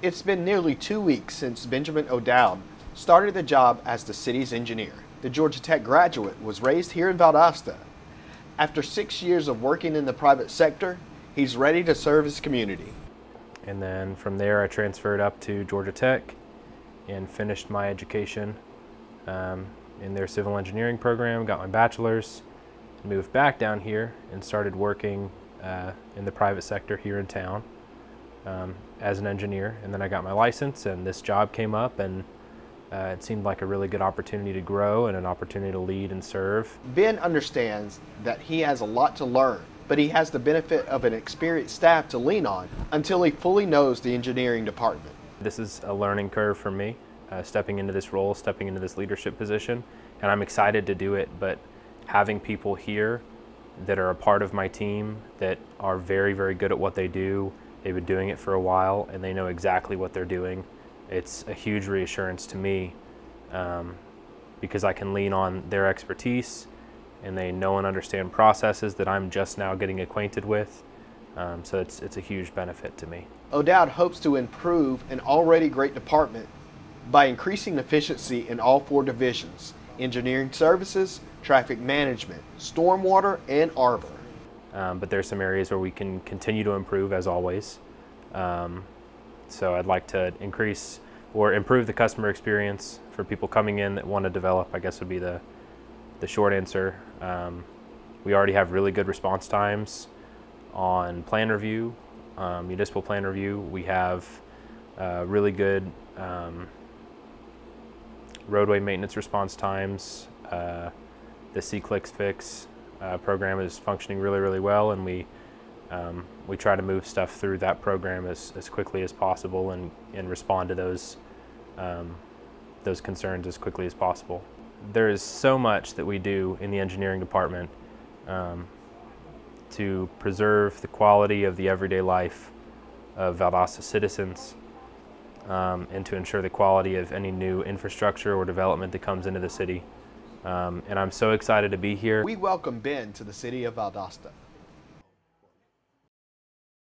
It's been nearly two weeks since Benjamin O'Dowd started the job as the city's engineer. The Georgia Tech graduate was raised here in Valdosta. After six years of working in the private sector, he's ready to serve his community. And then from there, I transferred up to Georgia Tech and finished my education um, in their civil engineering program, got my bachelor's, moved back down here and started working uh, in the private sector here in town um, as an engineer. And then I got my license, and this job came up, and uh, it seemed like a really good opportunity to grow and an opportunity to lead and serve. Ben understands that he has a lot to learn, but he has the benefit of an experienced staff to lean on until he fully knows the engineering department. This is a learning curve for me, uh, stepping into this role, stepping into this leadership position, and I'm excited to do it, but having people here that are a part of my team that are very, very good at what they do, they've been doing it for a while, and they know exactly what they're doing it's a huge reassurance to me um, because I can lean on their expertise and they know and understand processes that I'm just now getting acquainted with. Um, so it's, it's a huge benefit to me. O'Dowd hopes to improve an already great department by increasing efficiency in all four divisions engineering services, traffic management, stormwater, and arbor. Um, but there's some areas where we can continue to improve as always. Um, so I'd like to increase or improve the customer experience for people coming in that want to develop, I guess would be the, the short answer. Um, we already have really good response times on plan review, um, municipal plan review. We have uh, really good um, roadway maintenance response times. Uh, the SeeClickFix uh, program is functioning really, really well, and we um, we try to move stuff through that program as, as quickly as possible and, and respond to those, um, those concerns as quickly as possible. There is so much that we do in the engineering department um, to preserve the quality of the everyday life of Valdosta citizens um, and to ensure the quality of any new infrastructure or development that comes into the city. Um, and I'm so excited to be here. We welcome Ben to the city of Valdosta.